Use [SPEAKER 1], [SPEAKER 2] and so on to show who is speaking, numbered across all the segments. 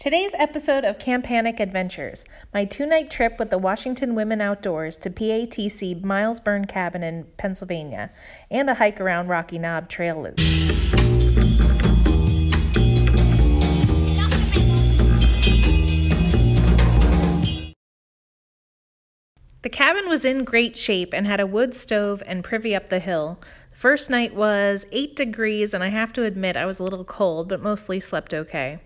[SPEAKER 1] Today's episode of Campanic Adventures, my two night trip with the Washington Women Outdoors to PATC Milesburn Cabin in Pennsylvania, and a hike around Rocky Knob Trail Loop. The cabin was in great shape and had a wood stove and privy up the hill. First night was 8 degrees, and I have to admit I was a little cold, but mostly slept okay.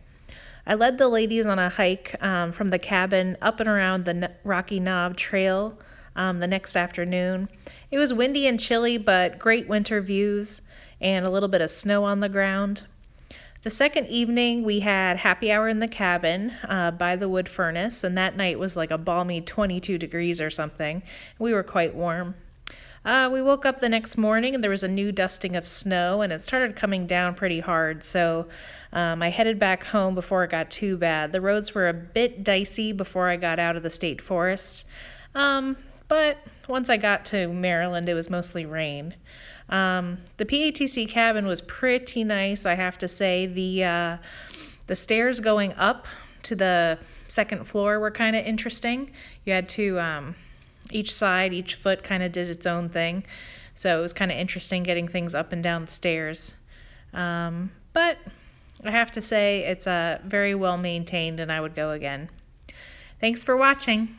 [SPEAKER 1] I led the ladies on a hike um, from the cabin up and around the Rocky Knob Trail um, the next afternoon. It was windy and chilly, but great winter views and a little bit of snow on the ground. The second evening, we had happy hour in the cabin uh, by the wood furnace, and that night was like a balmy 22 degrees or something. We were quite warm. Uh, we woke up the next morning and there was a new dusting of snow, and it started coming down pretty hard. So um, I headed back home before it got too bad. The roads were a bit dicey before I got out of the state forest, um, but once I got to Maryland, it was mostly rain. Um, the PATC cabin was pretty nice, I have to say. The uh, the stairs going up to the second floor were kind of interesting. You had to um, each side, each foot kind of did its own thing, so it was kind of interesting getting things up and down the stairs. Um, but I have to say it's uh, very well maintained, and I would go again. Thanks for watching.